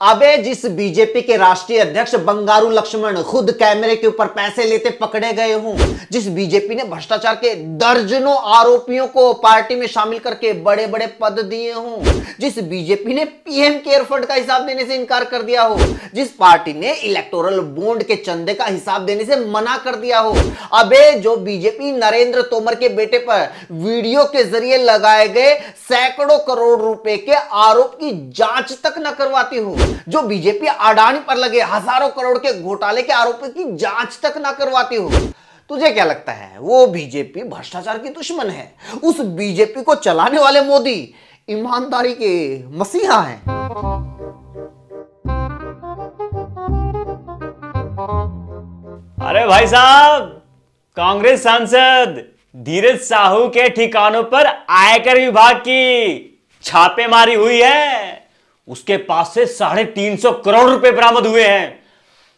अबे, जिस बीजेपी के राष्ट्रीय अध्यक्ष बंगारू लक्ष्मण खुद कैमरे के ऊपर पैसे लेते पकड़े गए हों, जिस बीजेपी ने भ्रष्टाचार के दर्जनों आरोपियों को पार्टी में शामिल करके बड़े बड़े पद दिए हों, जिस बीजेपी ने पीएम केयर फंड का हिसाब देने से इनकार कर दिया हो, जिस पार्टी ने इलेक्टोरल बॉन्ड के चंदे का हिसाब देने से मना कर दिया हो। अबे, जो बीजेपी नरेंद्र तोमर के बेटे पर वीडियो के ज़रिए लगाए गए सैकड़ों करोड़ रुपए के आरोप की जाँच तक न करवाती हो जो बीजेपी अडानी पर लगे हज़ारों करोड़ के घोटाले के आरोपों की जाँच तक ना करवाती हो। तुझे क्या लगता है? वो बीजेपी भ्रष्टाचार की दुश्मन है। उस बीजेपी को चलाने वाले मोदी ईमानदारी के मसीहा हैं। अरे भाई साहब, कांग्रेस सांसद धीरज साहू के ठिकानों पर आयकर विभाग की छापेमारी हुई है। उसके पास से साढ़े तीन सौ करोड़ रुपए बरामद हुए हैं।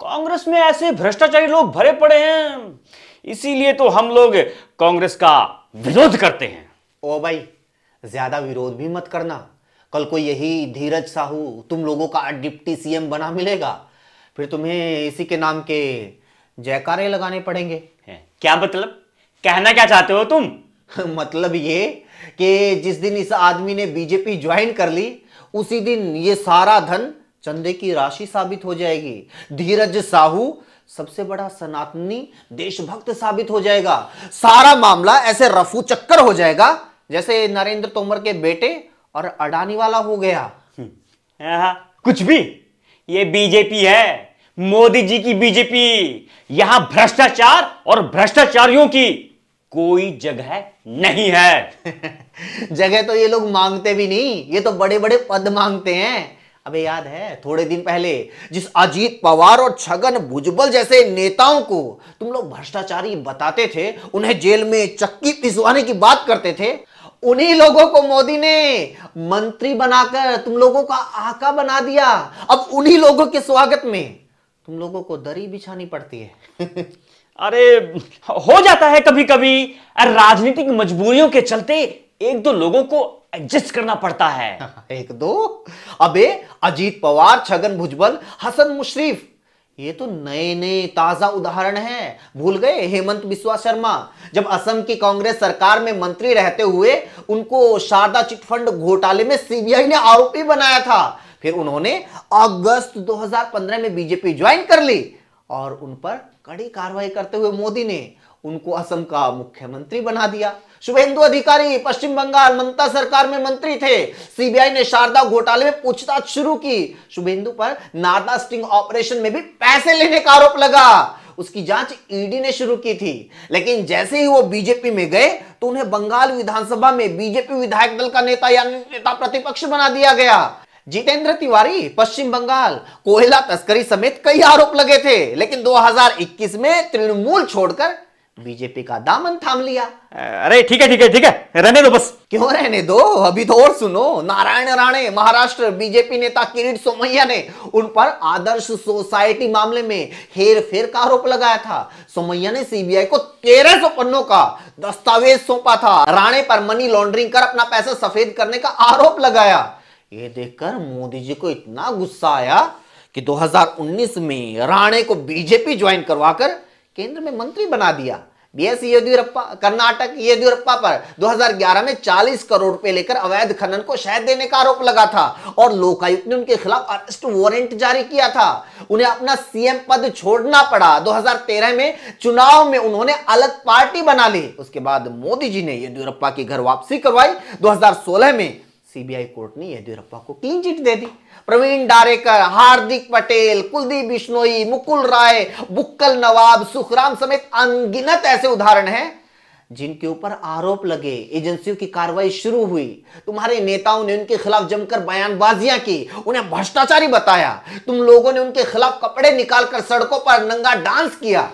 कांग्रेस में ऐसे भ्रष्टाचारी लोग भरे पड़े हैं। इसीलिए तो हम लोग कांग्रेस का विरोध करते हैं। ओ भाई ज़्यादा विरोध भी मत करना। कल को यही धीरज साहू तुम लोगों का डिप्टी सीएम बना मिलेगा। फिर तुम्हें इसी के नाम के जयकारे लगाने पड़ेंगे। क्या मतलब? कहना क्या चाहते हो तुम? मतलब ये कि जिस दिन इस आदमी ने बीजेपी ज्वाइन कर ली उसी दिन ये सारा धन चंदे की राशि साबित हो जाएगी। धीरज साहू सबसे बड़ा सनातनी देशभक्त साबित हो जाएगा। सारा मामला ऐसे रफू चक्कर हो जाएगा जैसे नरेंद्र तोमर के बेटे और अडानी वाला हो गया। हाँ, कुछ भी। ये बीजेपी है। मोदी जी की बीजेपी। यहाँ भ्रष्टाचार और भ्रष्टाचारियों की कोई जगह नहीं है। जगह तो ये लोग मांगते भी नहीं, ये तो बड़े बड़े पद मांगते हैं। अबे याद है, थोड़े दिन पहले जिस अजीत पवार और छगन भुजबल जैसे नेताओं को तुम लोग भ्रष्टाचारी बताते थे, उन्हें जेल में चक्की पिसवाने की बात करते थे, उन्हीं लोगों को मोदी ने मंत्री बनाकर तुम लोगों का आका बना दिया। अब उन्हीं लोगों के स्वागत में तुम लोगों को दरी बिछानी पड़ती है। अरे, हो जाता है कभी कभी राजनीतिक मजबूरियों के चलते एक दो लोगों को एडजस्ट करना पड़ता है। एक दो? अबे, अजीत पवार, छगन भुजबल, हसन मुशरीफ, ये तो नए नए ताज़ा उदाहरण हैं। भूल गए हेमंत बिस्वा शर्मा? जब असम की कांग्रेस सरकार में मंत्री रहते हुए उनको शारदा चिटफंड घोटाले में सीबीआई ने आरोपी बनाया था, फिर उन्होंने अगस्त 2015 में बीजेपी ज्वाइन कर ली। और उन पर कड़ी कार्रवाई करते हुए मोदी ने उनको असम का मुख्यमंत्री बना दिया। शुभेंदु अधिकारी, पश्चिम बंगाल, ममता सरकार में मंत्री थे। सीबीआई ने शारदा घोटाले में पूछताछ शुरू की। शुभेंदु पर नारदा स्टिंग ऑपरेशन में भी पैसे लेने का आरोप लगा। उसकी जाँच ईडी ने शुरू की थी। लेकिन जैसे ही वो बीजेपी में गए तो उन्हें बंगाल विधानसभा में बीजेपी विधायक दल का नेता यानी नेता प्रतिपक्ष बना दिया गया। जितेंद्र तिवारी पश्चिम बंगाल कोयला तस्करी समेत कई आरोप लगे थे लेकिन 2021 में तृणमूल छोड़कर बीजेपी का दामन थाम लिया। अरे ठीक है ठीक है ठीक है रहने दो बस। क्यों रहने दो? अभी तो और सुनो नारायण राणे महाराष्ट्र बीजेपी नेता किरीट सोमैया ने उन पर आदर्श सोसाइटी मामले में हेर फेर का आरोप लगाया था। सोमैया ने सीबीआई को तेरह सौ पन्नों का दस्तावेज़ सौंपा था। राणे पर मनी लॉन्ड्रिंग कर अपना पैसा सफ़ेद करने का आरोप लगाया। ये देखकर मोदी जी को इतना गुस्सा आया कि 2019 में राणे को बीजेपी ज्वाइन करवाकर केंद्र में मंत्री बना दिया। बीएस येदियुरप्पा, कर्नाटक येदियुरप्पा पर 2011 में 40 करोड़ रुपए लेकर अवैध खनन को शहद देने का आरोप लगा था और लोकायुक्त ने उनके खिलाफ अरेस्ट वारंट जारी किया था। उन्हें अपना सीएम पद छोड़ना पड़ा। 2013 में चुनाव में उन्होंने अलग पार्टी बना ली। उसके बाद मोदी जी ने येदियुरप्पा की घर वापसी करवाई। 2016 में सीबीआई कोर्ट ने येदियुरप्पा को क्लीन चिट दे दी। प्रवीण डारेकर, हार्दिक पटेल, कुलदीप बिश्नोई, मुकुल राय, बुक्कल नवाब, सुखराम समेत अनगिनत ऐसे उदाहरण हैं, जिनके ऊपर आरोप लगे, एजेंसियों की कार्रवाई शुरू हुई। तुम्हारे नेताओं ने उनके खिलाफ जमकर बयानबाजियाँ की, उन्हें भ्रष्टाचारी बताया। तुम लोगों ने उनके खिलाफ कपड़े निकालकर सड़कों पर नंगा डांस किया।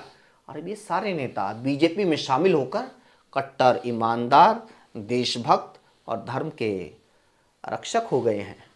और ये सारे नेता बीजेपी में शामिल होकर कट्टर, ईमानदार, देशभक्त और धर्म के रक्षक हो गए हैं।